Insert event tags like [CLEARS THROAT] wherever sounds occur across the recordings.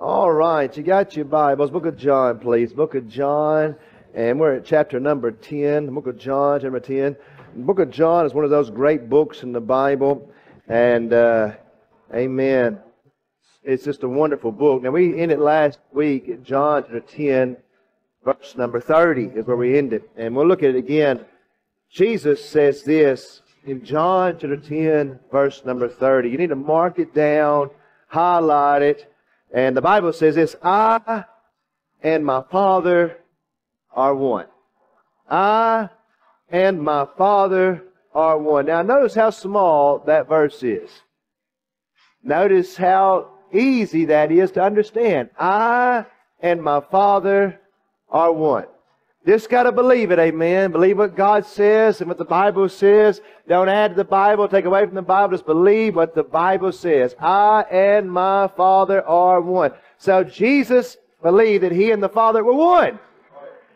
All right, you got your Bibles. Book of John, please. Book of John, and we're at chapter number 10. Book of John, chapter 10. Book of John is one of those great books in the Bible, and uh, amen. It's just a wonderful book. Now, we ended last week at John chapter 10, verse number 30 is where we ended, and we'll look at it again. Jesus says this in John chapter 10, verse number 30. You need to mark it down, highlight it. And the Bible says this I and my Father are one. I and my Father are one. Now, notice how small that verse is. Notice how easy that is to understand. I and my Father are one. Just got to believe it, amen. Believe what God says and what the Bible says. Don't add to the Bible, take away from the Bible. Just believe what the Bible says. I and my Father are one. So Jesus believed that he and the Father were one.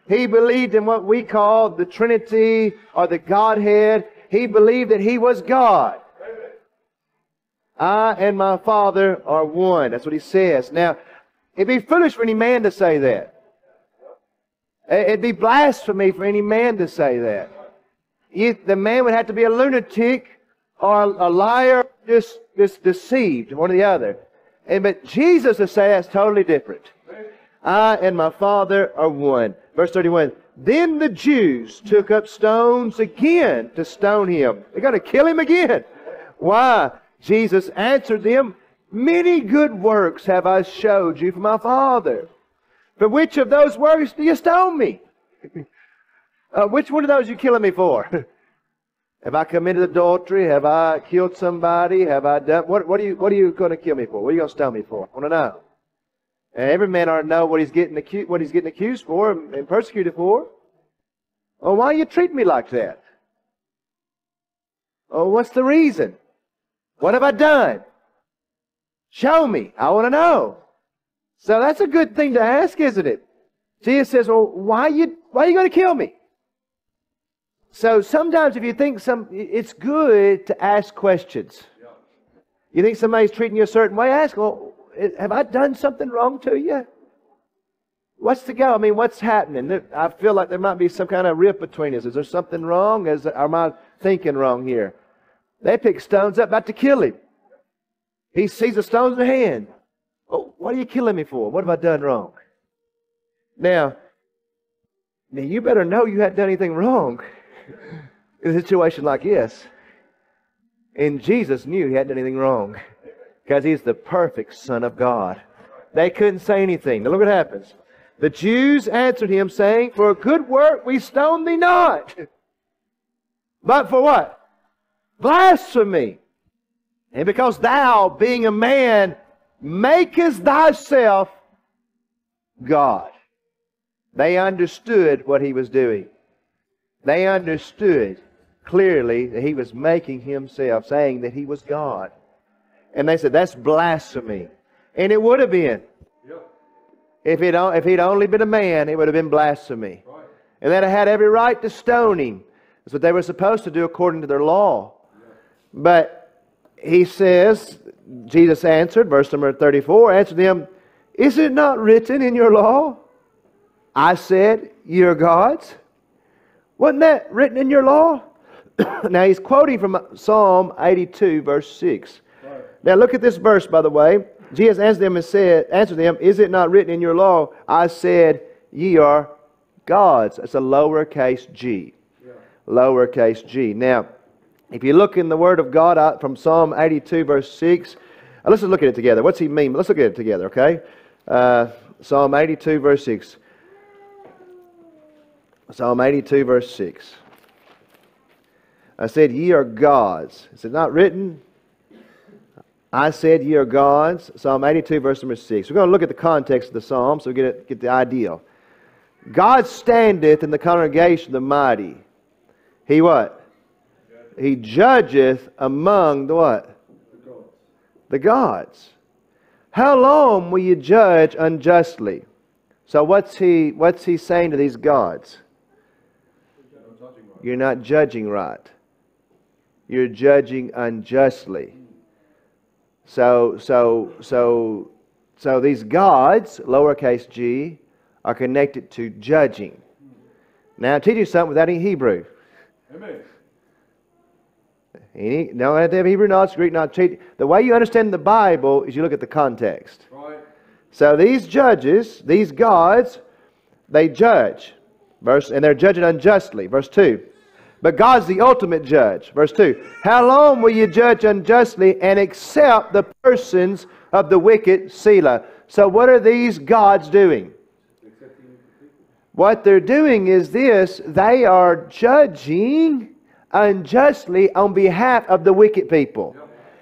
He believed in what we call the Trinity or the Godhead. He believed that he was God. I and my Father are one. That's what he says. Now, it'd be foolish for any man to say that. It'd be blasphemy for any man to say that. The man would have to be a lunatic or a, liar, just, just deceived, one or the other. And, but Jesus would say that's totally different. I and my Father are one. Verse 31. Then the Jews took up stones again to stone him. They're going to kill him again. Why? Jesus answered them, Many good works have I showed you from my Father. For which of those works do you stone me? [LAUGHS] uh, which one of those are you killing me for? [LAUGHS] Have I committed adultery? Have I killed somebody? Have I done what? What are you? What are you going to kill me for? What are you going to stone me for? I want to know. And every man ought to know what he's getting accused, what he's getting accused for and persecuted for. Oh, why you treat me like that? Oh, what's the reason? What have I done? Show me. I want to know. So that's a good thing to ask, isn't it? Jesus says, Well, why you why are you going to kill me? So sometimes if you think some it's good to ask questions. You think somebody's treating you a certain way, ask, well, have I done something wrong to you? What's the go? I mean, what's happening? I feel like there might be some kind of rift between us. Is there something wrong? Is am I thinking wrong here? They pick stones up about to kill him. He sees the stones in the hand. Oh, what are you killing me for? What have I done wrong? Now, now you better know you hadn't done anything wrong in a situation like this. And Jesus knew he hadn't done anything wrong because he's the perfect Son of God. They couldn't say anything. Now look what happens. The Jews answered him, saying, For a good work we stone thee not. But for what? Blasphemy. And because thou, being a man, makest thyself God. They understood what he was doing. They understood clearly that he was making himself, saying that he was God. And they said, that's blasphemy. And it would have been. If, it, if he'd only been a man, it would have been blasphemy. Right. And they'd have had every right to stone him. That's what they were supposed to do according to their law. But he says, Jesus answered, verse number 34, answered them, Is it not written in your law? I said, You're gods. Wasn't that written in your law? [COUGHS] now he's quoting from Psalm 82, verse 6. Right. Now look at this verse, by the way. Jesus answered them and said, answered them, Is it not written in your law? I said, Ye are gods. It's a lowercase g. Yeah. Lowercase g. Now, if you look in the Word of God from Psalm 82, verse 6, uh, let's just look at it together. What's he mean? Let's look at it together, okay? Uh, Psalm 82, verse 6. Psalm 82, verse 6. I said, Ye are gods. Is it not written? I said, Ye are gods. Psalm 82, verse number 6. We're going to look at the context of the psalm so we get, it, get the idea. God standeth in the congregation of the mighty. He what? He judgeth among the what? The gods. How long will you judge unjustly? So what's he what's he saying to these gods? You're not judging right. You're judging unjustly. So so so So these gods, lowercase g, are connected to judging. Now, teach you something without any Hebrew. Amen. Any, don't have to have Hebrew knowledge, Greek knowledge. The way you understand the Bible is you look at the context. Right. So these judges, these gods, they judge. Verse, and they're judging unjustly. Verse 2. But God's the ultimate judge. Verse 2. How long will you judge unjustly and accept the persons of the wicked? Selah. So what are these gods doing? What they're doing is this they are judging unjustly on behalf of the wicked people.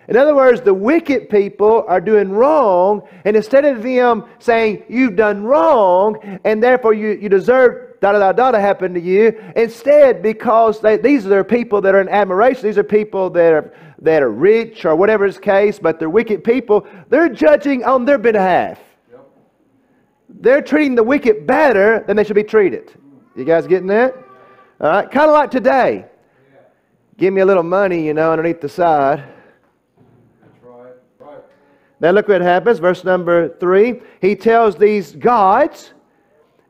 In other words, the wicked people are doing wrong, and instead of them saying, You've done wrong, and therefore you, you deserve da da da da to happen to you, instead, because they, these are people that are in admiration, these are people that are, that are rich or whatever is the case, but they're wicked people, they're judging on their behalf. They're treating the wicked better than they should be treated. You guys getting that? All right, kind of like today. Give me a little money, you know, underneath the side. That's right. Now look what happens. Verse number three. He tells these gods,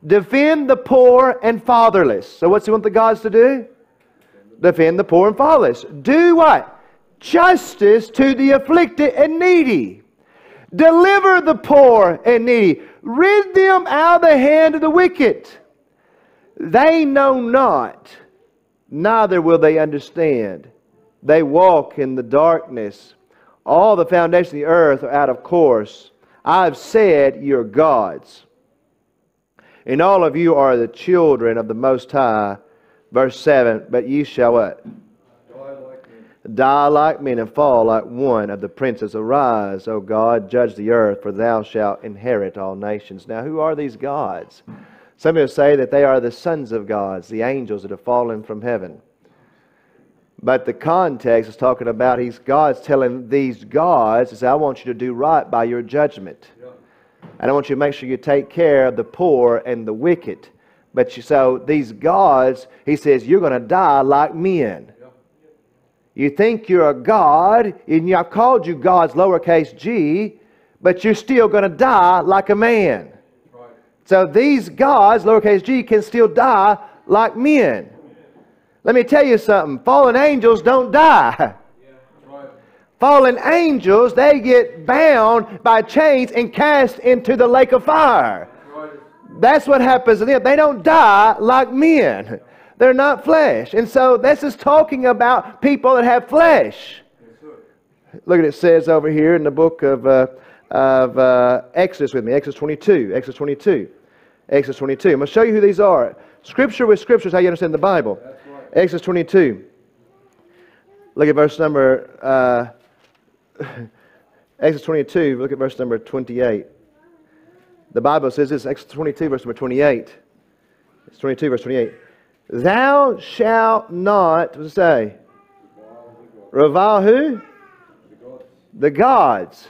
defend the poor and fatherless. So what's he want the gods to do? Defend the poor and fatherless. Do what? Justice to the afflicted and needy. Deliver the poor and needy. Rid them out of the hand of the wicked. They know not neither will they understand. They walk in the darkness. All the foundations of the earth are out of course. I've said you're gods. And all of you are the children of the Most High. Verse 7 But ye shall what? Die like men. Die like men and fall like one of the princes. Arise, O God, judge the earth, for thou shalt inherit all nations. Now, who are these gods? Some people say that they are the sons of gods, the angels that have fallen from heaven. But the context is talking about he's God's telling these gods, is I want you to do right by your judgment. And I want you to make sure you take care of the poor and the wicked. But you, so these gods, he says, you're going to die like men. You think you're a god, and I've called you gods lowercase g, but you're still going to die like a man. So these gods, lowercase g, can still die like men. Let me tell you something fallen angels don't die. [LAUGHS] Fallen angels, they get bound by chains and cast into the lake of fire. That's what happens to them. They don't die like men. [LAUGHS] They're not flesh. And so this is talking about people that have flesh. Look at it says over here in the book of, uh, of uh, Exodus with me, Exodus 22. Exodus 22. Exodus 22. I'm going to show you who these are. Scripture with Scripture is how you understand the Bible. Right. Exodus 22. Look at verse number, uh, [LAUGHS] Exodus 22, look at verse number 28. The Bible says this, Exodus 22, verse number 28. It's 22, verse 28. Thou shalt not, what does it say? Revile who? The gods. The gods,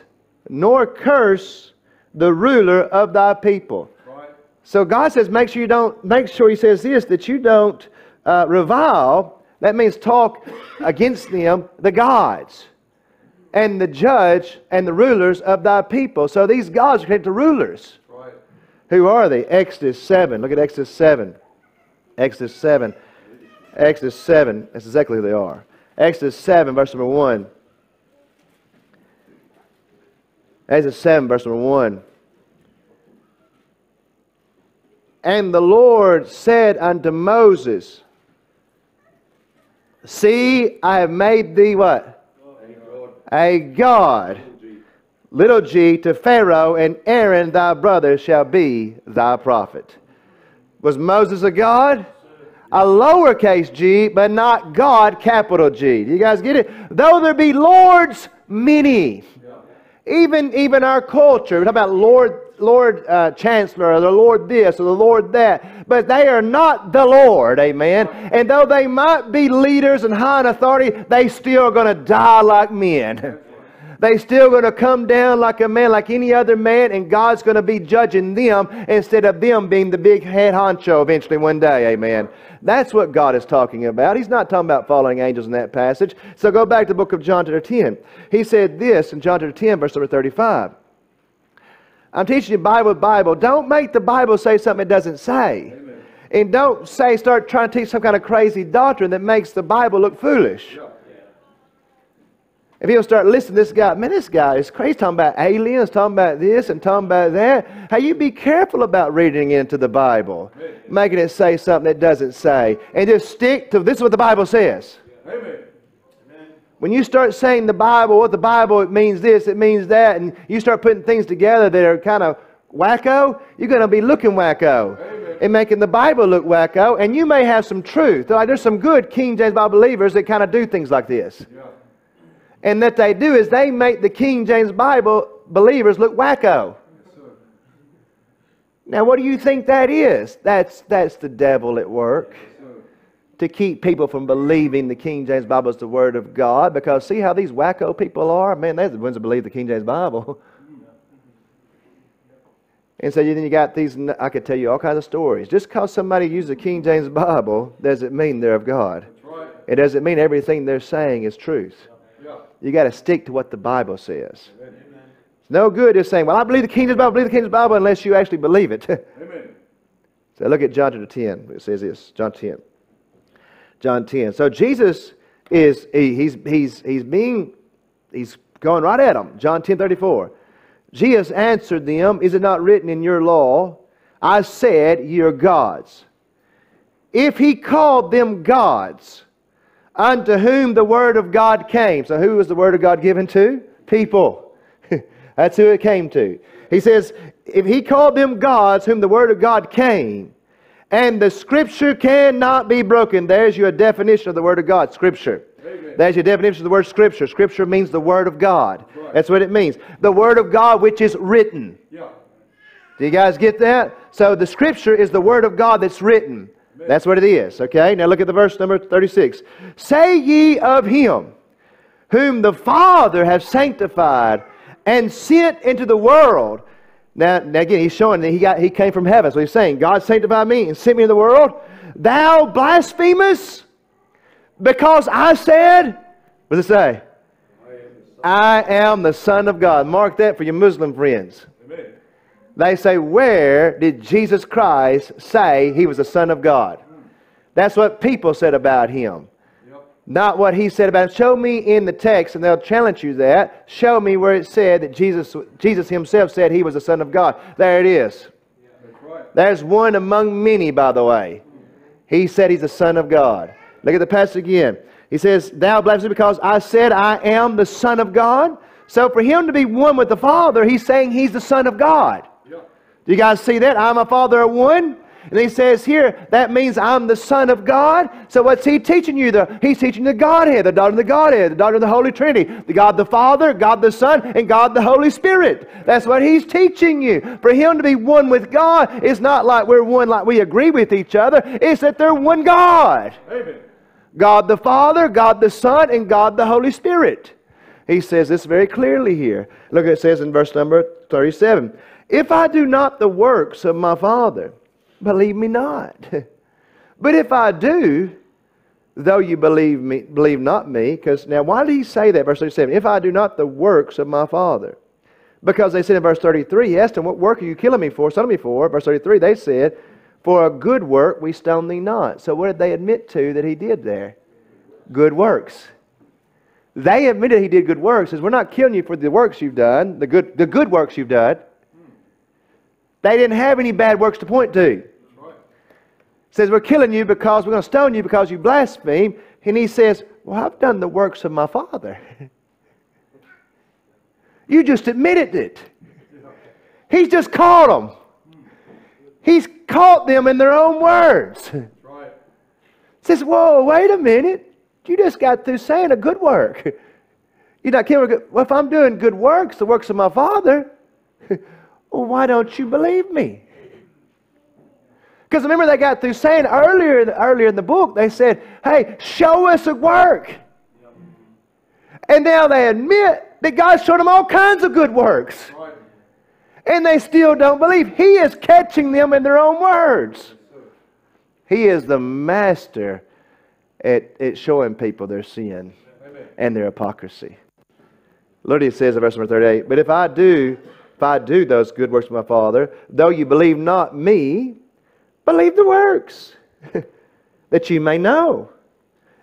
nor curse the ruler of thy people. Right. So God says, make sure you don't, make sure He says this, that you don't uh, revile. That means talk against them, the gods, and the judge and the rulers of thy people. So these gods are connected to rulers. Right. Who are they? Exodus 7. Look at Exodus 7. Exodus 7. Exodus 7. That's exactly who they are. Exodus 7, verse number 1. Exodus 7, verse number 1. And the Lord said unto Moses, See, I have made thee what? A God, little g, to Pharaoh, and Aaron thy brother shall be thy prophet. Was Moses a God? A lowercase g, but not God, capital G. Do you guys get it? Though there be lords many. Even, even our culture, we talk about Lord, Lord uh, Chancellor, or the Lord this, or the Lord that, but they are not the Lord, amen. And though they might be leaders and high in authority, they still are going to die like men. [LAUGHS] They still going to come down like a man, like any other man, and God's going to be judging them instead of them being the big head honcho eventually one day, amen. That's what God is talking about. He's not talking about falling angels in that passage. So go back to the book of John chapter 10. He said this in John chapter 10, verse number 35. I'm teaching you Bible Bible. Don't make the Bible say something it doesn't say. Amen. And don't say, start trying to teach some kind of crazy doctrine that makes the Bible look foolish. Yeah. If you'll start listening to this guy, man, this guy is crazy talking about aliens, talking about this and talking about that. Hey, you be careful about reading into the Bible, Amen. making it say something it doesn't say. And just stick to this is what the Bible says. Amen. When you start saying the Bible, what the Bible it means this, it means that, and you start putting things together that are kind of wacko, you're going to be looking wacko Amen. and making the Bible look wacko. And you may have some truth. Like there's some good King James Bible believers that kind of do things like this. Yeah. And that they do is they make the King James Bible believers look wacko. Yes. Now, what do you think that is? That's, that's the devil at work Yes, to keep people from believing the King James Bible is the Word of God. Because see how these wacko people are? Man, they're the ones that believe the King James Bible. [LAUGHS] And so then you got these, I could tell you all kinds of stories. Just because somebody uses the King James Bible doesn't mean they're of God. Right. It doesn't mean everything they're saying is truth. You got to stick to what the Bible says. Amen. It's no good just saying, well, I believe the King James Bible, I believe the King James Bible, unless you actually believe it. [LAUGHS] Amen. so look at John chapter 10. It says this, John 10. John 10. So Jesus is, he, he's, he's, he's being, he's going right at them. John 10, 34. Jesus answered them, Is it not written in your law, I said, You're gods? If he called them gods, unto whom the word of God came. So who was the word of God given to? People. [LAUGHS] That's who it came to. He says, if he called them gods whom the word of God came, and the scripture cannot be broken. There's your definition of the word of God, scripture. Amen. There's your definition of the word scripture. Scripture means the word of God. right. That's what it means. The word of God which is written. Yeah. Do you guys get that? So the scripture is the word of God that's written. That's what it is. Okay? Now look at the verse number 36. Say ye of him whom the Father hath sanctified and sent into the world. Now, now again, he's showing that he got he came from heaven. So he's saying, God sanctified me and sent me into the world. Thou blasphemous, because I said, what does it say? I am the Son. I am the Son of God. Mark that for your Muslim friends. They say, Where did Jesus Christ say he was the Son of God? That's what people said about him. Yep. Not what he said about him. Show me in the text, and they'll challenge you that. Show me where it said that Jesus, Jesus himself said he was the Son of God. There it is. That's right. There's one among many, by the way. He said he's the Son of God. Look at the passage again. He says, Thou blasphemest because I said I am the Son of God. So for him to be one with the Father, he's saying he's the Son of God. Do you guys see that? I'm a Father of one. And he says here, that means I'm the Son of God. So what's he teaching you? The, he's teaching the Godhead, the daughter of the Godhead, the daughter of the Holy Trinity, the God the Father, God the Son, and God the Holy Spirit. That's what he's teaching you. For him to be one with God, it's not like we're one like we agree with each other. It's that they're one God. Amen. God the Father, God the Son, and God the Holy Spirit. He says this very clearly here. Look, it says in verse number 37 If I do not the works of my Father, believe me not. [LAUGHS] but if I do, though you believe me, believe not me, because now why did he say that? Verse 37 If I do not the works of my Father. Because they said in verse 33, he asked him, What work are you killing me for, stoning me for? Verse 33, they said, For a good work we stone thee not. So what did they admit to that he did there? Good works. They admitted he did good works. Says, We're not killing you for the works you've done, the good, the good works you've done. They didn't have any bad works to point to. Right. Says, We're killing you because we're going to stone you because you blaspheme. And he says, Well, I've done the works of my Father. [LAUGHS] you just admitted it. [LAUGHS] He's just caught them. Hmm. He's caught them in their own words. Right. Says, Whoa, wait a minute. You just got through saying a good work. [LAUGHS] You're not killing. Well, if I'm doing good works, the works of my Father, well, why don't you believe me? Because remember, they got through saying earlier, earlier in the book, they said, Hey, show us a work. And now they admit that God showed them all kinds of good works. And they still don't believe. He is catching them in their own words. He is the master at, at showing people their sin and their hypocrisy. Look he says in verse number 38. But if I do if I do those good works of my Father, though you believe not me, believe the works, [LAUGHS] that you may know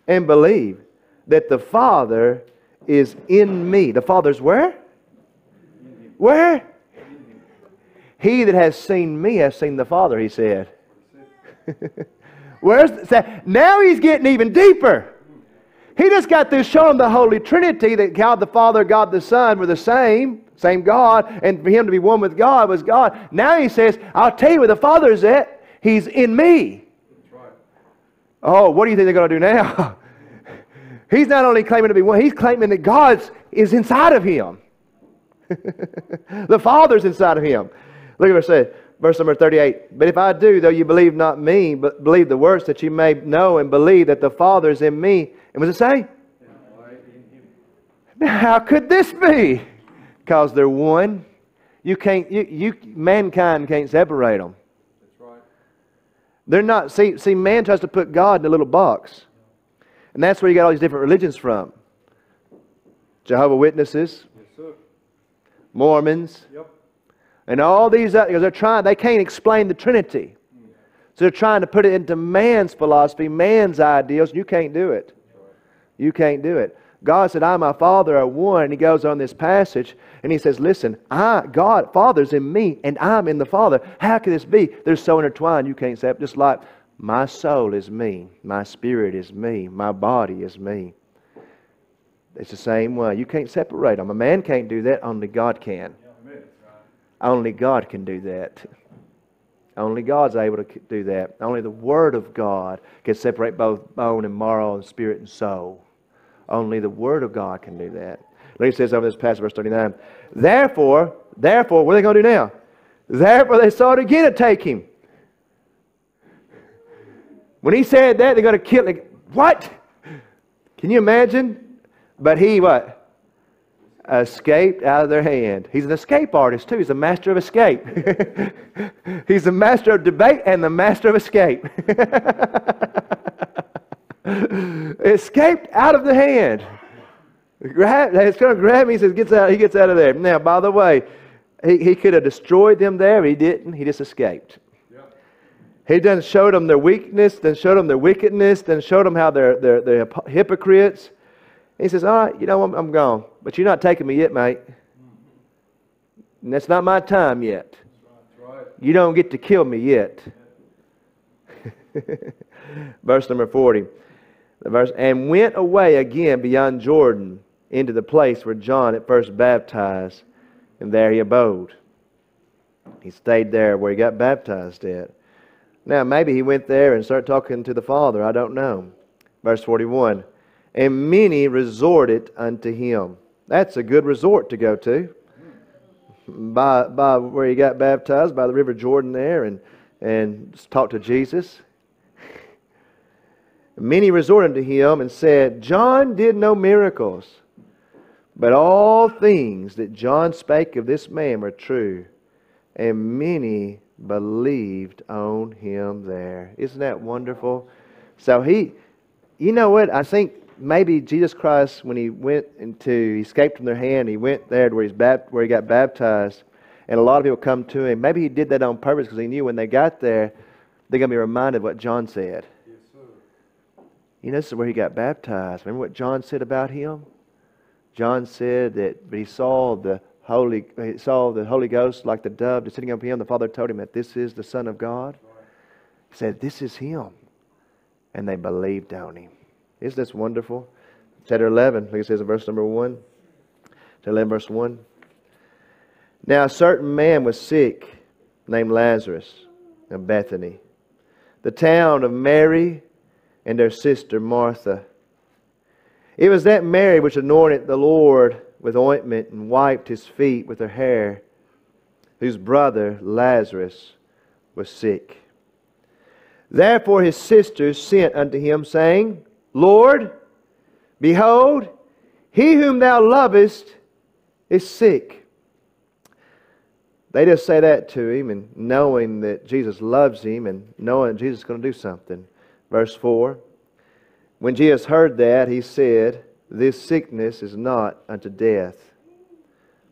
and believe that the Father is in me. The Father's where? Where? He that has seen me has seen the Father, he said. [LAUGHS] Where's the, now he's getting even deeper. He just got through showing the Holy Trinity that God the Father, God the Son were the same, same God, and for him to be one with God was God. Now he says, I'll tell you where the Father is at. He's in me. Right. Oh, what do you think they're going to do now? [LAUGHS] he's not only claiming to be one, he's claiming that God is inside of him. [LAUGHS] the Father's inside of him. Look at what it says, verse number 38. But if I do, though you believe not me, but believe the works that you may know and believe that the Father is in me. And what does it say? How could this be? Because they're one. You can't, you, you, mankind can't separate them. That's right. They're not, see, see, man tries to put God in a little box. And that's where you got all these different religions from. Jehovah Witnesses, Yes, sir. Mormons, Yep. and all these other, because They're trying, they can't explain the Trinity. So they're trying to put it into man's philosophy, man's ideals. You can't do it. You can't do it. God said, I and my Father are one. And he goes on this passage and he says, Listen, I, God, Father's in me and I'm in the Father. How can this be? They're so intertwined you can't separate. Just like my soul is me, my spirit is me, my body is me. It's the same way. You can't separate them. A man can't do that, only God can. Only God can do that. Only God's able to do that. Only the Word of God can separate both bone and marrow and spirit and soul. Only the Word of God can do that. Look, it says over this passage, verse 39. Therefore, therefore, what are they going to do now? Therefore, they sought again to take him. When he said that, they're going to kill him. What? Can you imagine? But he, what? escaped out of their hand. He's an escape artist too. He's a master of escape. [LAUGHS] He's the master of debate and the master of escape. [LAUGHS] escaped out of the hand. Grab, it's going to grab me. He says, gets out. He gets out of there. Now, by the way, he, he could have destroyed them there, he didn't. He just escaped. He then showed them their weakness, then showed them their wickedness, then showed them how they're, they're, they're hypo- hypocrites. He says, All right, you know, I'm, I'm gone. But you're not taking me yet, mate. And that's not my time yet. Right. You don't get to kill me yet. [LAUGHS] verse number 40. The verse, and went away again beyond Jordan into the place where John at first baptized, and there he abode. He stayed there where he got baptized at. Now, maybe he went there and started talking to the Father. I don't know. Verse 41 And many resorted unto him. That's a good resort to go to. By, by where he got baptized, by the River Jordan there, and, and talked to Jesus. [LAUGHS] Many resorted to him and said, John did no miracles, but all things that John spake of this man were true. And many believed on him there. Isn't that wonderful? So he, you know what? I think maybe Jesus Christ, when he went into, he escaped from their hand, he went there to where, he's bapt, where he got baptized, and a lot of people come to him. Maybe he did that on purpose because he knew when they got there, they're going to be reminded of what John said. Yes, sir. You know, this is where he got baptized. Remember what John said about him? John said that he saw the Holy, he saw the Holy Ghost like the dove descending upon him. The Father told him that this is the Son of God. He said, This is him. And they believed on him. Isn't this wonderful? Chapter 11, look, it says in verse number 1. Chapter 11, verse 1. Now a certain man was sick, named Lazarus, of Bethany, the town of Mary and their sister Martha. It was that Mary which anointed the Lord with ointment and wiped his feet with her hair, whose brother Lazarus was sick. Therefore his sisters sent unto him, saying, Lord, behold, he whom thou lovest is sick. They just say that to him, and knowing that Jesus loves him and knowing Jesus is going to do something. Verse 4 When Jesus heard that, he said, This sickness is not unto death,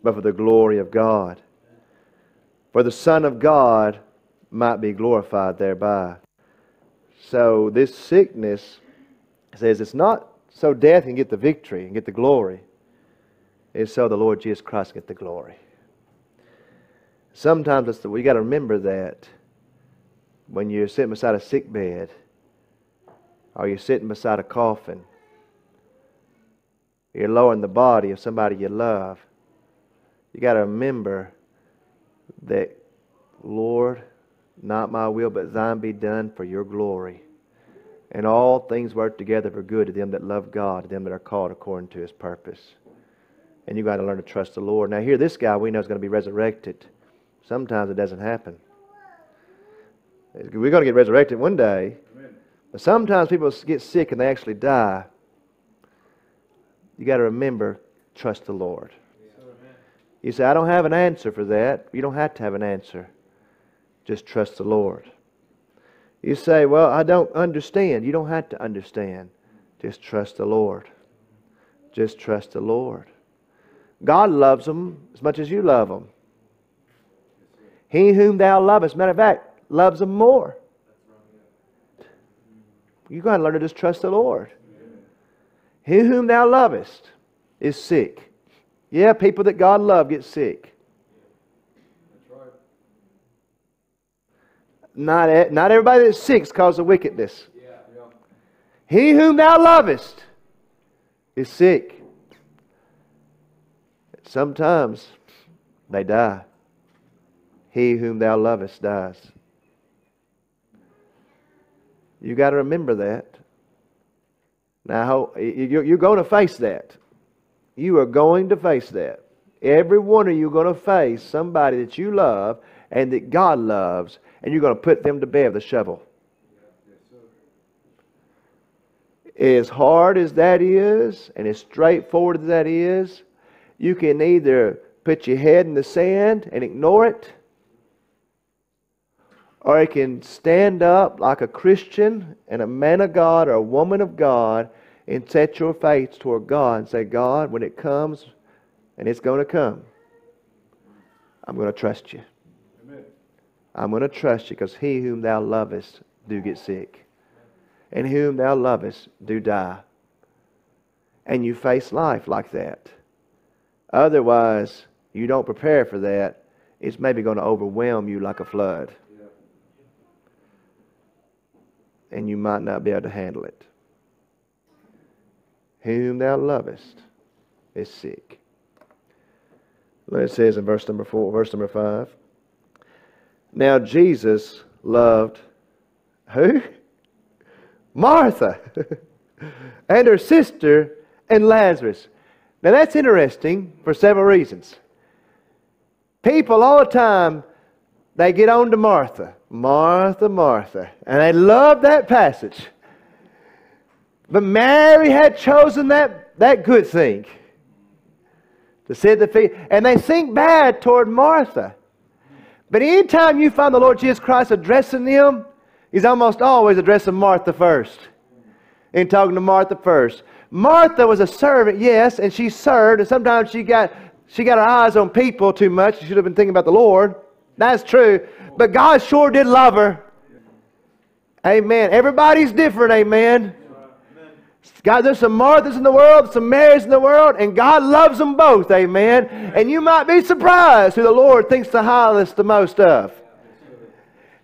but for the glory of God, for the Son of God might be glorified thereby. So this sickness says it's not so death can get the victory and get the glory. It's so the Lord Jesus Christ get the glory. Sometimes the, we got to remember that when you're sitting beside a sick bed or you're sitting beside a coffin, you're lowering the body of somebody you love. You got to remember that, Lord, not my will, but thine be done for your glory. And all things work together for good to them that love God, to them that are called according to his purpose. And you got to learn to trust the Lord. Now, here, this guy we know is going to be resurrected. Sometimes it doesn't happen. We're going to get resurrected one day. But sometimes people get sick and they actually die. You got to remember, trust the Lord. You say, I don't have an answer for that. You don't have to have an answer. Just trust the Lord. You say, Well, I don't understand. You don't have to understand. Just trust the Lord. Just trust the Lord. God loves them as much as you love them. He whom thou lovest, matter of fact, loves them more. You got to learn to just trust the Lord. He whom thou lovest is sick. Yeah, people that God loves get sick. Not, not everybody that's sick is because of wickedness. He whom thou lovest is sick. Sometimes they die. He whom thou lovest dies. You got to remember that. Now, you're going to face that. You are going to face that. Every one of you are going to face somebody that you love and that God loves, and you're going to put them to bed with a shovel. As hard as that is, and as straightforward as that is, you can either put your head in the sand and ignore it, or you can stand up like a Christian and a man of God or a woman of God and set your face toward God and say, God, when it comes, and it's going to come, I'm going to trust you. Amen. I'm going to trust you because he whom thou lovest do get sick, and whom thou lovest do die. And you face life like that. Otherwise, you don't prepare for that, it's maybe going to overwhelm you like a flood. And you might not be able to handle it. Whom thou lovest is sick. It says in verse number four, verse number five. Now Jesus loved who? [LAUGHS] Martha [LAUGHS] and her sister and Lazarus. Now that's interesting for several reasons. People all the time they get on to Martha, Martha, Martha, and they love that passage. But Mary had chosen that, that good thing to sit at the feet. And they think bad toward Martha. But anytime you find the Lord Jesus Christ addressing them, He's almost always addressing Martha first. And talking to Martha first. Martha was a servant, yes, and she served, and sometimes she got she got her eyes on people too much. She should have been thinking about the Lord. That's true. But God sure did love her. Amen. Everybody's different, amen. God, there's some Marthas in the world, some Marys in the world, and God loves them both, amen. And you might be surprised who the Lord thinks the highest the most of.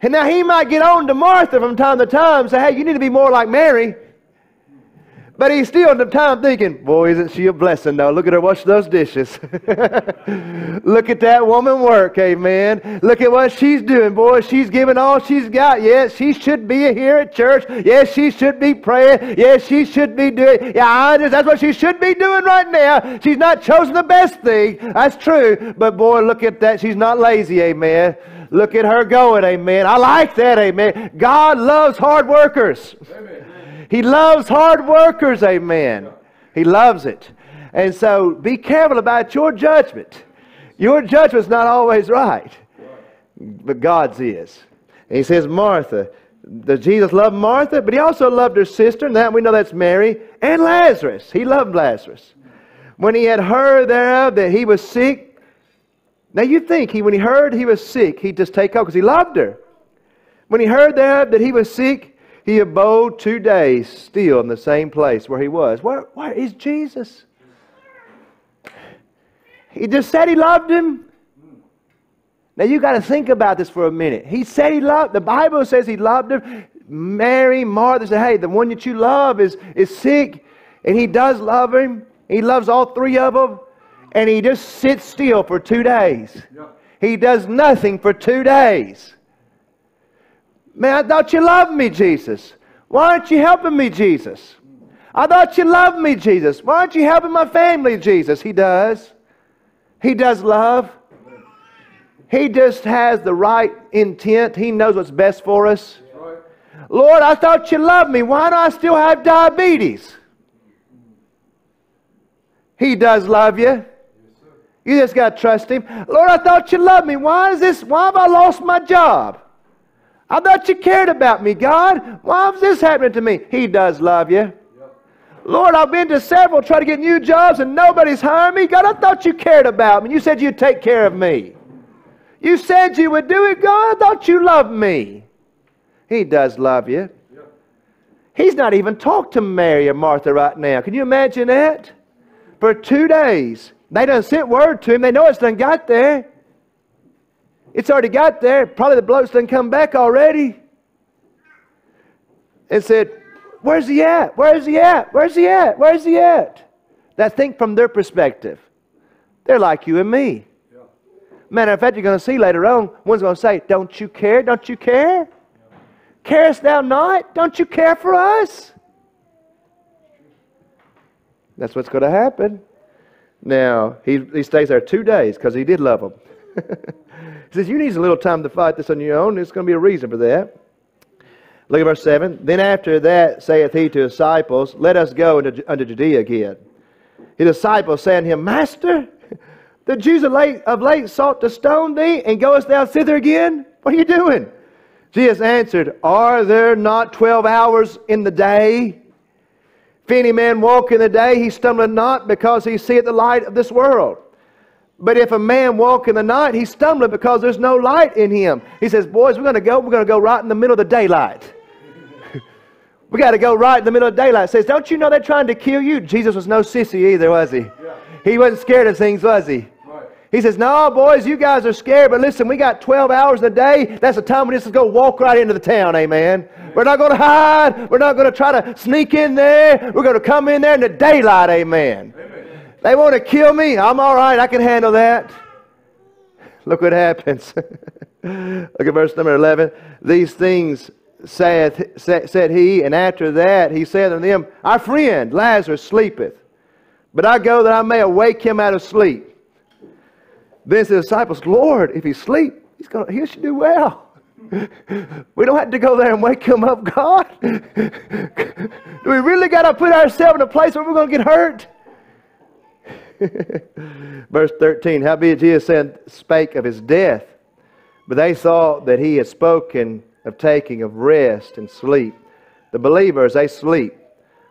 And now he might get on to Martha from time to time and say, hey, you need to be more like Mary. But he's still at the time thinking, boy, isn't she a blessing though? Look at her wash those dishes. [LAUGHS] Look at that woman work, amen. Look at what she's doing, boy. She's giving all she's got. Yes, she should be here at church. Yes, she should be praying. Yes, she should be doing. Yeah, I just, that's what she should be doing right now. She's not chosen the best thing. That's true. But boy, look at that. She's not lazy, amen. Look at her going, amen. I like that, amen. God loves hard workers. Amen. He loves hard workers, amen. He loves it. And so be careful about your judgment. Your judgment's not always right, but God's is. And he says, Martha, does Jesus love Martha? But he also loved her sister, and that we know that's Mary, and Lazarus. He loved Lazarus. When he had heard thereof that he was sick, Now you think he, when he heard he was sick, he'd just take off because he loved her. When he heard that, that he was sick, he abode two days still in the same place where he was. Where, where is Jesus? He just said he loved him. Now you got to think about this for a minute. He said he loved. The Bible says he loved him. Mary, Martha said, "Hey, the one that you love is is sick, and he does love him. He loves all three of them, and he just sits still for two days. He does nothing for two days. Man, I thought you loved me, Jesus. Why aren't you helping me, Jesus? I thought you loved me, Jesus. Why aren't you helping my family, Jesus? He does. He does love. He just has the right intent. He knows what's best for us. Lord, I thought you loved me. Why do I still have diabetes? He does love you. You just got to trust Him. Lord, I thought you loved me. Why is this? Why have I lost my job? I thought you cared about me, God. Why is this happening to me? He does love you. Lord, I've been to several trying to get new jobs and nobody's hiring me. God, I thought you cared about me. You said you'd take care of me. You said you would do it, God. I thought you loved me. He does love you. He's not even talked to Mary or Martha right now. Can you imagine that? For two days. They done sent word to him. They know it's done got there. It's already got there. Probably the bloke's done come back already. And said, Where's he at? Where's he at? Where's he at? Where's he at? That think from their perspective. They're like you and me. Matter of fact, you're going to see later on, one's going to say, Don't you care? Don't you care? Carest thou not? Don't you care for us? That's what's going to happen. Now, he, he stays there two days because he did love them. He says, You need a little time to fight this on your own. There's going to be a reason for that. Look at verse 7. Then after that saith he to his disciples, Let us go into, unto Judea again. His disciples saying him, Master, the Jews of late, of late sought to stone thee, and goest thou thither again? What are you doing? Jesus answered, Are there not twelve hours in the day? If any man walk in the day, he stumbleth not, because he seeth the light of this world. But if a man walk in the night, he stumbleth because there's no light in him. He says, Boys, we're going to go. We're going to go right in the middle of the daylight. [LAUGHS] we got to go right in the middle of daylight. Says, Don't you know they're trying to kill you? Jesus was no sissy either, was he? Yeah. He wasn't scared of things, was he? Right. He says, No, boys, you guys are scared, but listen, we got 12 hours in a day. That's the time we just go walk right into the town, amen. We're not going to hide. We're not going to try to sneak in there. We're going to come in there in the daylight, amen. Amen. They want to kill me. I'm all right. I can handle that. Look what happens. [LAUGHS] Look at verse number 11. These things saith, sa- said he, and after that he said unto them, Our friend Lazarus sleepeth, but I go that I may awake him out of sleep. Then said the disciples, Lord, if he sleep, he's gonna, he should do well. [LAUGHS] We don't have to go there and wake him up, God. [LAUGHS] Do we really got to put ourselves in a place where we're going to get hurt? [LAUGHS] Verse 13, howbeit Jesus said, spake of his death, but they thought that he had spoken of taking of rest and sleep. The believers, they sleep.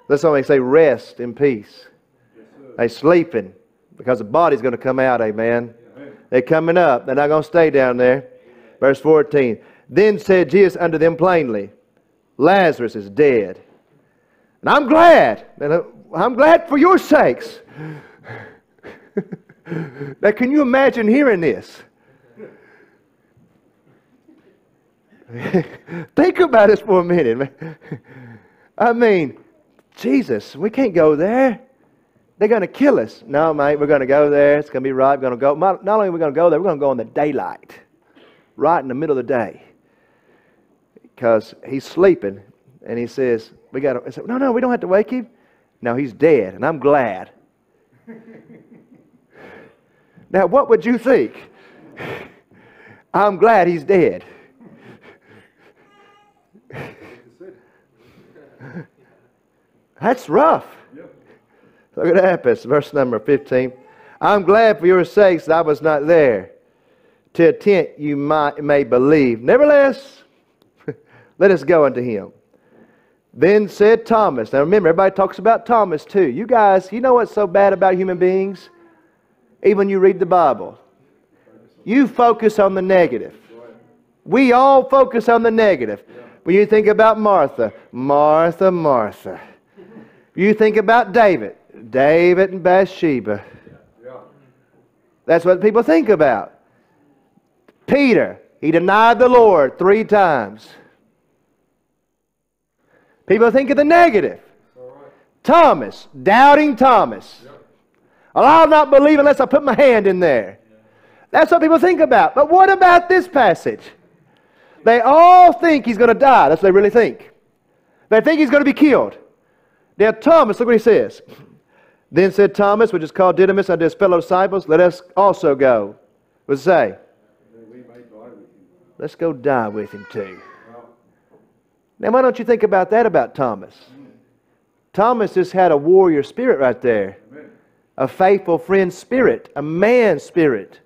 Let's only say rest in peace. They sleeping because the body's going to come out, amen. They're coming up. They're not going to stay down there. Verse 14. Then said Jesus unto them plainly, Lazarus is dead. And I'm glad. I'm glad for your sakes. [LAUGHS] now, can you imagine hearing this? [LAUGHS] Think about this for a minute. [LAUGHS] I mean, Jesus, we can't go there. They're going to kill us. No, mate, we're going to go there. It's going to be right. We're going to go. Not only are we going to go there, we're going to go in the daylight, right in the middle of the day. Because he's sleeping, and he says, "We got to." "No, no, we don't have to wake him. No, he's dead, and I'm glad." Now, what would you think? I'm glad he's dead. That's rough. Look at that, verse number 15. I'm glad for your sakes that I was not there, to attempt you might, may believe. Nevertheless, [LAUGHS] let us go unto him. Then said Thomas. Now remember, everybody talks about Thomas too. You guys, you know what's so bad about human beings? Even you read the Bible. You focus on the negative. We all focus on the negative. When you think about Martha, Martha, Martha. You think about David, David and Bathsheba. That's what people think about. Peter, he denied the Lord three times. People think of the negative. Thomas, doubting Thomas. Well, I'll not believe unless I put my hand in there. That's what people think about. But what about this passage? They all think he's going to die. That's what they really think. They think he's going to be killed. Now, Thomas, look what he says. [CLEARS THROAT] Then said Thomas, which is called Didymus, unto his fellow disciples, Let us also go. What does it say? Let's go die with him too. Now, why don't you think about that about Thomas? Thomas just had a warrior spirit right there. A faithful friend spirit, a man spirit.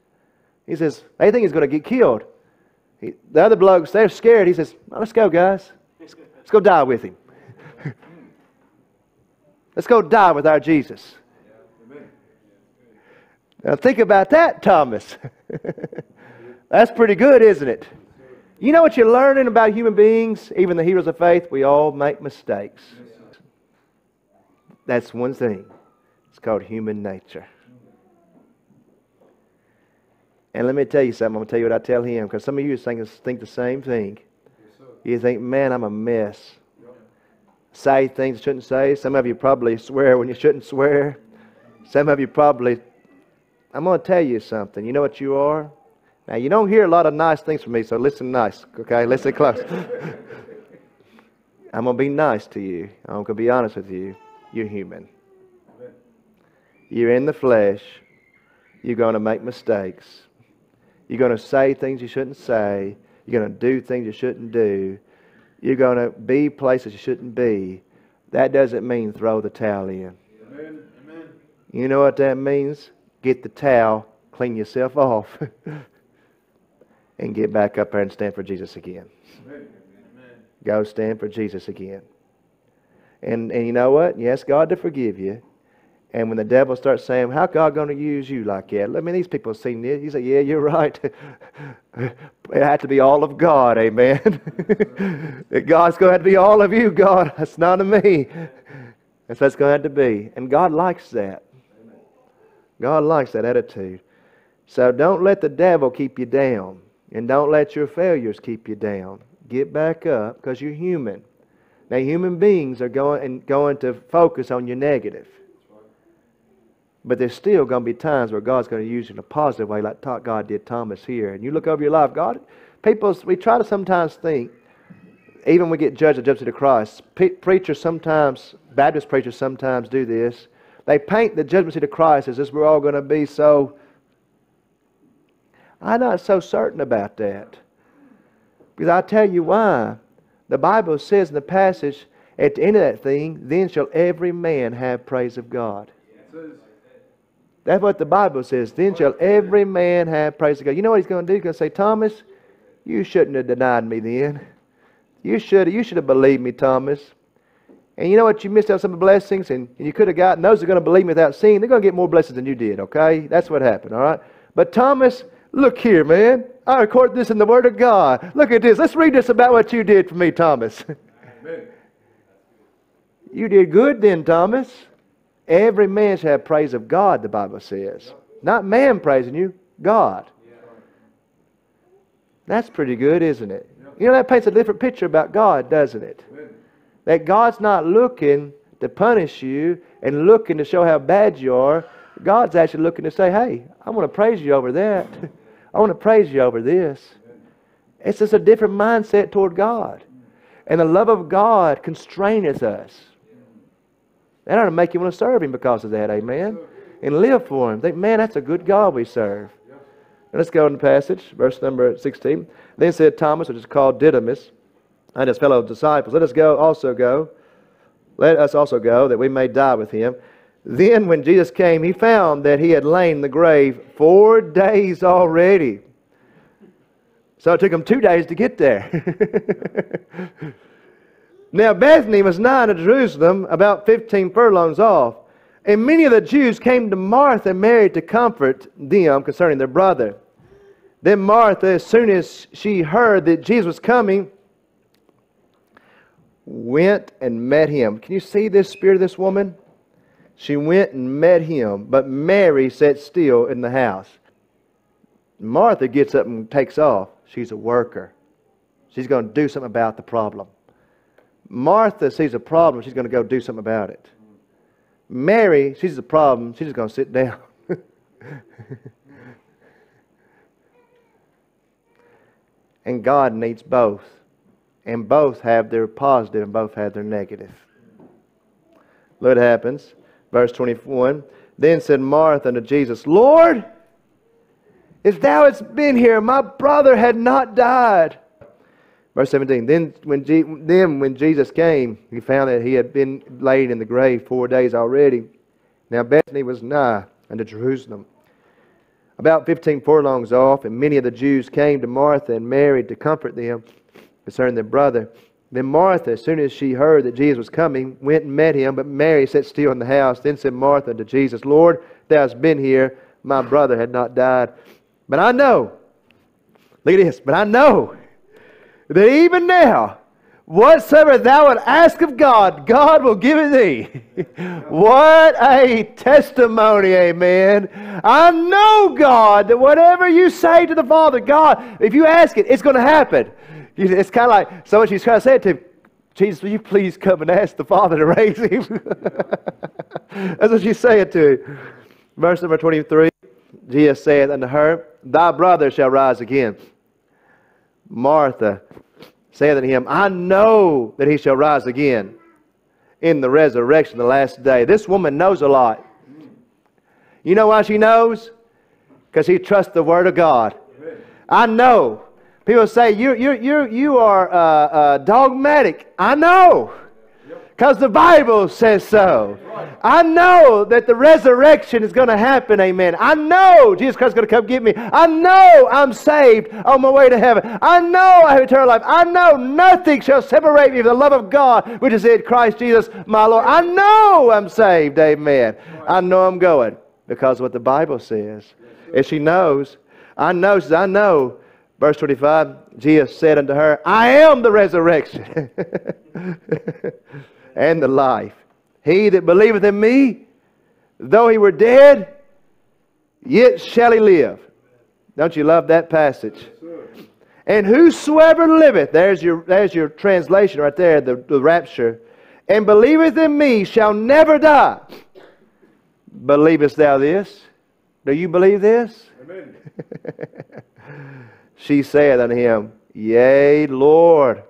He says, they think he's going to get killed. He, the other blokes, they're scared. He says, "Well, let's go, guys. Let's, let's go die with him. [LAUGHS] let's go die with our Jesus. Now, think about that, Thomas. [LAUGHS] That's pretty good, isn't it? You know what you're learning about human beings, even the heroes of faith? We all make mistakes. That's one thing. It's called human nature. And let me tell you something. I'm going to tell you what I tell him because some of you think, think the same thing. Yes. You think, man, I'm a mess. Say things you shouldn't say. Some of you probably swear when you shouldn't swear. Some of you probably. I'm going to tell you something. You know what you are? Now, you don't hear a lot of nice things from me, so listen nice, okay? [LAUGHS] Listen close. [LAUGHS] I'm going to be nice to you. I'm going to be honest with you. You're human. You're in the flesh. You're going to make mistakes. You're going to say things you shouldn't say. You're going to do things you shouldn't do. You're going to be places you shouldn't be. That doesn't mean throw the towel in. Amen. Amen. You know what that means? Get the towel, clean yourself off, [LAUGHS] and get back up there and stand for Jesus again. Amen. Go stand for Jesus again. And, and you know what? You ask God to forgive you. And when the devil starts saying, How God going to use you like that? I mean, these people have seen this. You say, Yeah, you're right. [LAUGHS] it had to be all of God, amen. [LAUGHS] God's going to have to be all of you, God. [LAUGHS] That's not of me. That's what it's going to have to be. And God likes that. God likes that attitude. So don't let the devil keep you down. And don't let your failures keep you down. Get back up because you're human. Now, human beings are going, and going to focus on your negative. But there's still going to be times where God's going to use you in a positive way, like God did Thomas here. And you look over your life, God, people, we try to sometimes think, even when we get judged at judgment of Christ, preachers sometimes, Baptist preachers sometimes do this. They paint the judgment seat of Christ as if we're all going to be so. I'm not so certain about that. Because I tell you why. The Bible says in the passage, at the end of that thing, then shall every man have praise of God. That's what the Bible says. Then shall every man have praise of God. You know what he's going to do? He's going to say, Thomas, you shouldn't have denied me then. You should, you should have believed me, Thomas. And you know what? You missed out some of the blessings, and, and you could have gotten those that are going to believe me without seeing. They're going to get more blessings than you did, okay? That's what happened, all right? But Thomas, look here, man. I record this in the Word of God. Look at this. Let's read this about what you did for me, Thomas. Amen. You did good then, Thomas. Every man shall have praise of God, the Bible says. Not man praising you, God. That's pretty good, isn't it? You know, that paints a different picture about God, doesn't it? That God's not looking to punish you and looking to show how bad you are. God's actually looking to say, hey, I want to praise you over that. [LAUGHS] I want to praise you over this. It's just a different mindset toward God. And the love of God constraineth us. That ought to make you want to serve Him because of that, amen? And live for Him. Think, man, that's a good God we serve. And let's go in the passage, verse number 16. Then said Thomas, which is called Didymus, and his fellow disciples, Let us go also go. Let us also go, that we may die with him. Then, when Jesus came, he found that he had lain in the grave four days already. So it took him two days to get there. [LAUGHS] now, Bethany was nigh to Jerusalem, about 15 furlongs off. And many of the Jews came to Martha and Mary to comfort them concerning their brother. Then Martha, as soon as she heard that Jesus was coming, went and met him. Can you see this spirit of this woman? She went and met him, but Mary sat still in the house. Martha gets up and takes off. She's a worker. She's going to do something about the problem. Martha sees a problem, she's going to go do something about it. Mary sees a problem, she's just going to sit down. [LAUGHS] and God needs both. And both have their positive and both have their negative. Look what happens. Verse 21. Then said Martha unto Jesus, Lord, if thou hadst been here, my brother had not died. Verse 17. Then when, Je- then when Jesus came, he found that he had been laid in the grave four days already. Now Bethany was nigh unto Jerusalem, about fifteen furlongs off, and many of the Jews came to Martha and Mary to comfort them concerning their brother. Then Martha, as soon as she heard that Jesus was coming, went and met him, but Mary sat still in the house. Then said Martha to Jesus, Lord, thou hast been here, my brother had not died. But I know, look at this, but I know that even now, whatsoever thou would ask of God, God will give it thee. [LAUGHS] what a testimony, amen. I know, God, that whatever you say to the Father, God, if you ask it, it's going to happen. It's kind of like someone she's trying to say it to Jesus, will you please come and ask the Father to raise him? [LAUGHS] That's what she's saying to him. Verse number 23 Jesus saith unto her, Thy brother shall rise again. Martha saith unto him, I know that he shall rise again in the resurrection, the last day. This woman knows a lot. You know why she knows? Because he trusts the Word of God. I know. People say, you, you, you, you are uh, uh, dogmatic. I know. Because the Bible says so. I know that the resurrection is going to happen, amen. I know Jesus Christ is going to come get me. I know I'm saved on my way to heaven. I know I have eternal life. I know nothing shall separate me from the love of God, which is in Christ Jesus, my Lord. I know I'm saved, amen. I know I'm going because what the Bible says. And she knows. I know, says, I know. Verse 25, Jesus said unto her, I am the resurrection [LAUGHS] and the life. He that believeth in me, though he were dead, yet shall he live. Don't you love that passage? And whosoever liveth, there's your, there's your translation right there, the, the rapture, and believeth in me shall never die. Believest thou this? Do you believe this? Amen. [LAUGHS] She saith unto him, Yea, Lord,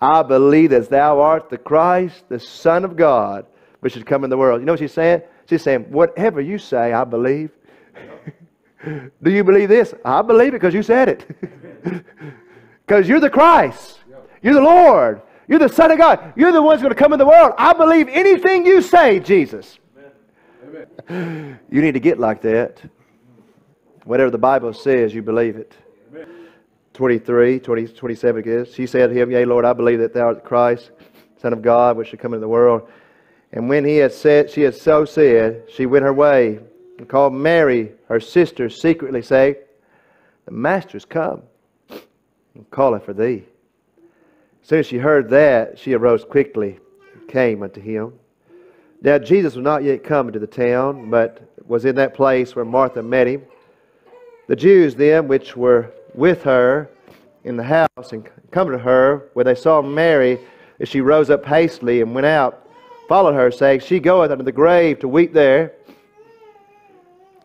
I believe that thou art the Christ, the Son of God, which should come in the world. You know what she's saying? She's saying, Whatever you say, I believe. [LAUGHS] Do you believe this? I believe it because you said it. [LAUGHS] Because you're the Christ. You're the Lord. You're the Son of God. You're the one who's going to come in the world. I believe anything you say, Jesus. Amen. You need to get like that. Whatever the Bible says, you believe it. 23, 20, 27 it is. She said to him, Yea, Lord, I believe that thou art Christ, Son of God, which should come into the world. And when he had said, she had so said, she went her way and called Mary, her sister, secretly, saying, The Master's come and calleth for thee. As soon as she heard that, she arose quickly and came unto him. Now Jesus was not yet come into the town, but was in that place where Martha met him. The Jews then, which were with her in the house, and come to her, where they saw Mary, as she rose up hastily and went out, followed her, saying, She goeth unto the grave to weep there.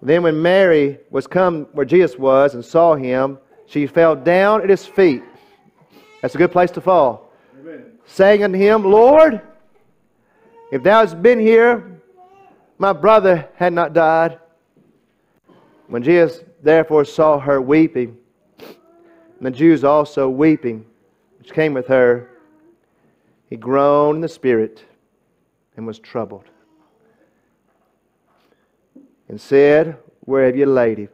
Then when Mary was come where Jesus was and saw him, she fell down at his feet. That's a good place to fall. Amen. Saying unto him, Lord, if thou hadst been here, my brother had not died. When Jesus therefore saw her weeping, and the Jews also weeping, which came with her, he groaned in the spirit and was troubled. And said, Where have you laid him?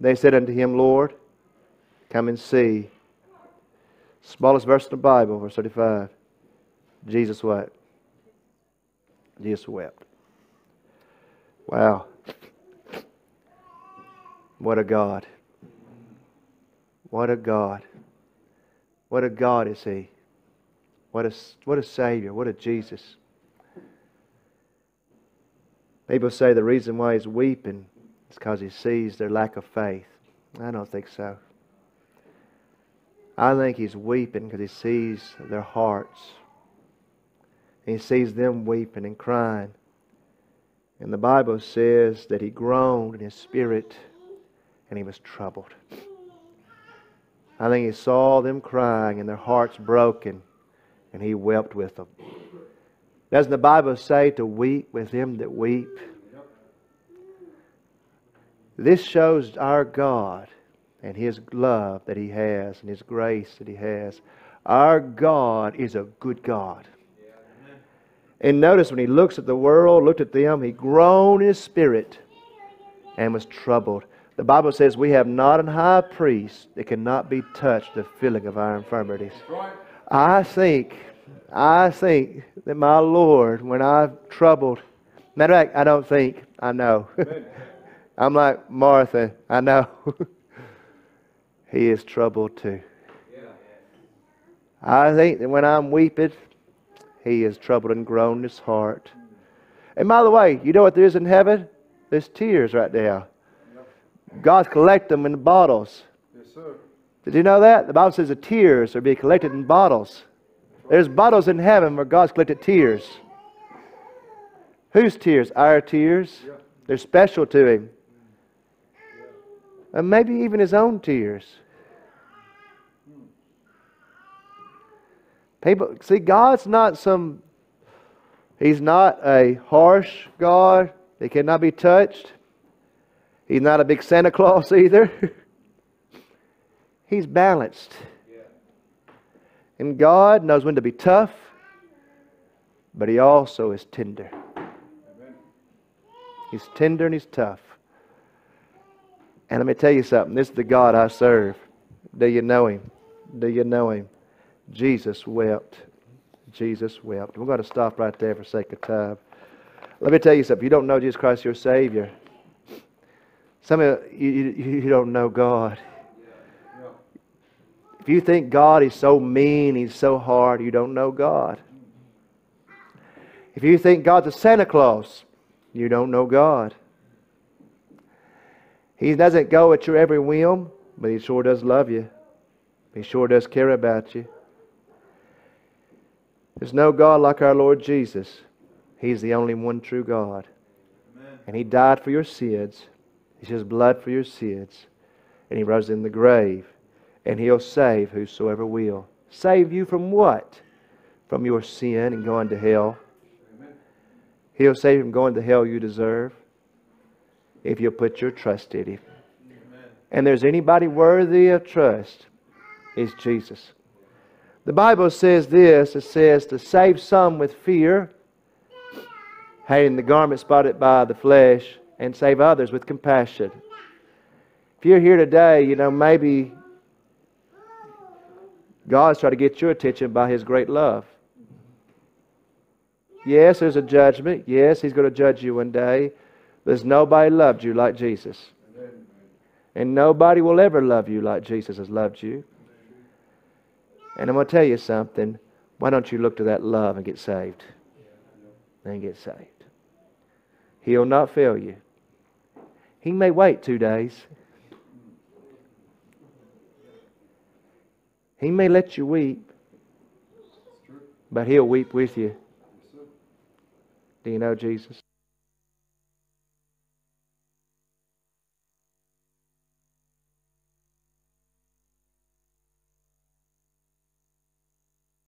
They said unto him, Lord, come and see. Smallest verse in the Bible, verse 35. Jesus what? Jesus wept. Wow. What a God. What a God. What a God is He. What a, what a Savior. What a Jesus. People say the reason why He's weeping is because He sees their lack of faith. I don't think so. I think He's weeping because He sees their hearts. And He sees them weeping and crying. And the Bible says that He groaned in His spirit and He was troubled. I think He saw them crying and their hearts broken and He wept with them. Doesn't the Bible say to weep with them that weep? This shows our God and His love that He has and His grace that He has. Our God is a good God. And notice when He looks at the world, looked at them, He groaned in His spirit and was troubled. The Bible says we have not an high priest that cannot be touched the feeling of our infirmities. I think, I think that my Lord, when I'm troubled, matter of fact, I don't think, I know. [LAUGHS] I'm like Martha, I know. [LAUGHS] he is troubled too. I think that when I'm weeping, he is troubled and groaned his heart. And by the way, you know what there is in heaven? There's tears right now. God's collect them in bottles. Yes, sir. Did you know that? The Bible says the tears are being collected in bottles. There's bottles in heaven where God's collected tears. Whose tears? Our tears. They're special to Him. And maybe even His own tears. People see God's not some He's not a harsh God He cannot be touched. He's not a big Santa Claus either. [LAUGHS] He's balanced. And God knows when to be tough, but He also is tender. He's tender and He's tough. And let me tell you something this is the God I serve. Do you know Him? Do you know Him? Jesus wept. Jesus wept. We're going to stop right there for sake of time. Let me tell you something. If you don't know Jesus Christ, your Savior, some of you, you, you don't know God. If you think God is so mean, He's so hard, you don't know God. If you think God's a Santa Claus, you don't know God. He doesn't go at your every whim, but He sure does love you. He sure does care about you. There's no God like our Lord Jesus. He's the only one true God. Amen. And He died for your sins. He shed blood for your sins. And He rose in the grave. And He'll save whosoever will. Save you from what? From your sin and going to hell. He'll save you from going to hell you deserve if you put your trust in Him. Amen. And there's anybody worthy of trust, is Jesus. The Bible says this it says to save some with fear, hating the garment spotted by the flesh, and save others with compassion. If you're here today, you know, maybe God's trying to get your attention by His great love. Yes, there's a judgment. Yes, He's going to judge you one day. There's nobody loved you like Jesus. And nobody will ever love you like Jesus has loved you. And I'm going to tell you something. Why don't you look to that love and get saved? And get saved. He'll not fail you. He may wait two days. He may let you weep, but He'll weep with you. Do you know Jesus?